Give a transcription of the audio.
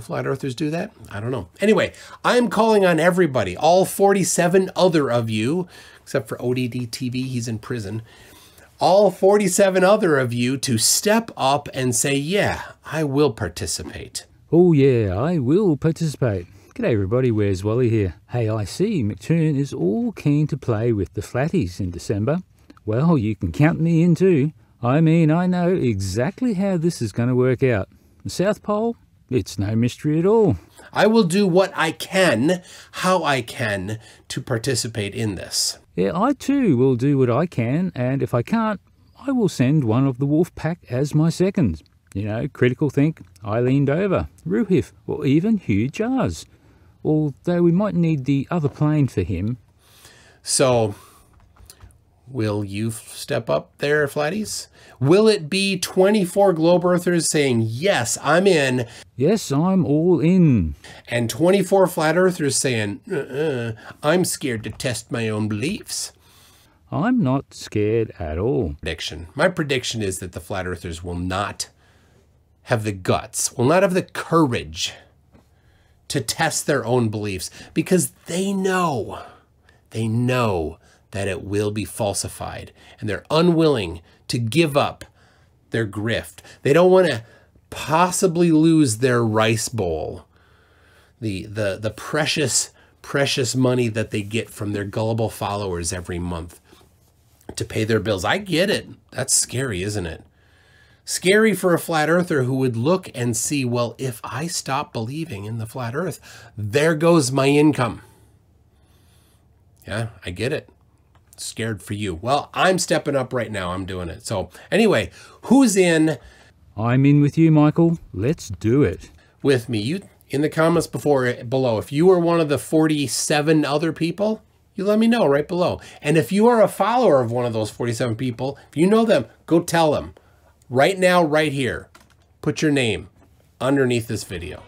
flat earthers do that? I don't know. Anyway, I'm calling on everybody, all 47 other of you, except for ODD TV, he's in prison. All 47 other of you to step up and say, yeah, I will participate. Oh yeah, I will participate. G'day everybody, where's Wally here? Hey, I see McToon is all keen to play with the Flatties in December. Well, you can count me in too. I mean, I know exactly how this is going to work out. South Pole, it's no mystery at all. I will do what I can, how I can, to participate in this. Yeah, I too will do what I can, and if I can't, I will send one of the wolf pack as my second. You know, Critical Think, Eileen Dover, Ruhif, or even Hugh Jars. Although we might need the other plane for him. So, Will you step up there, Flatties? Will it be 24 Globe Earthers saying, yes, I'm in? Yes, I'm all in. And 24 Flat Earthers saying, uh-uh, I'm scared to test my own beliefs. I'm not scared at all. Prediction. My prediction is that the Flat Earthers will not have the guts, will not have the courage to test their own beliefs because they know, they know that it will be falsified. And they're unwilling to give up their grift. They don't want to possibly lose their rice bowl, the, the, the precious, precious money that they get from their gullible followers every month to pay their bills. I get it. That's scary, isn't it? Scary for a flat earther who would look and see, well, if I stop believing in the flat earth, there goes my income. Yeah, I get it scared for you. Well, I'm stepping up right now. I'm doing it. So anyway, who's in? I'm in with you, Michael. Let's do it. With me. You in the comments before below. If you are one of the 47 other people, you let me know right below. And if you are a follower of one of those 47 people, if you know them, go tell them right now, right here. Put your name underneath this video.